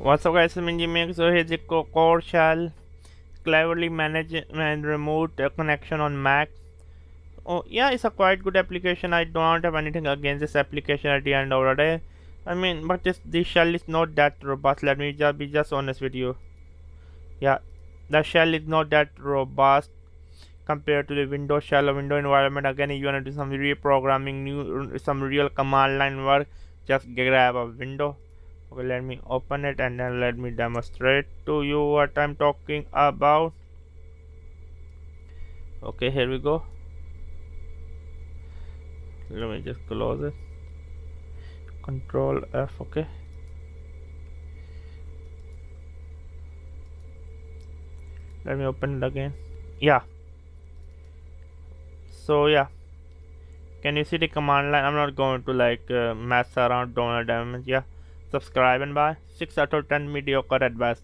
What's up guys, I'm Engineer. So here's a core shell. Cleverly manage and remote connection on Mac. Oh yeah, it's a quite good application. I don't have anything against this application at the end of the day. I mean, but this, this shell is not that robust. Let me just be just honest with you. Yeah, the shell is not that robust compared to the Windows shell or Windows environment. Again, if you want to do some reprogramming, new some real command line work, just grab a window okay let me open it and then let me demonstrate to you what I'm talking about. Okay here we go. Let me just close it. Control F okay. Let me open it again. Yeah. So yeah. Can you see the command line? I'm not going to like uh, mess around don't damage yeah subscribe and buy 6 out of 10 mediocre at best